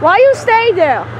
Why you stay there?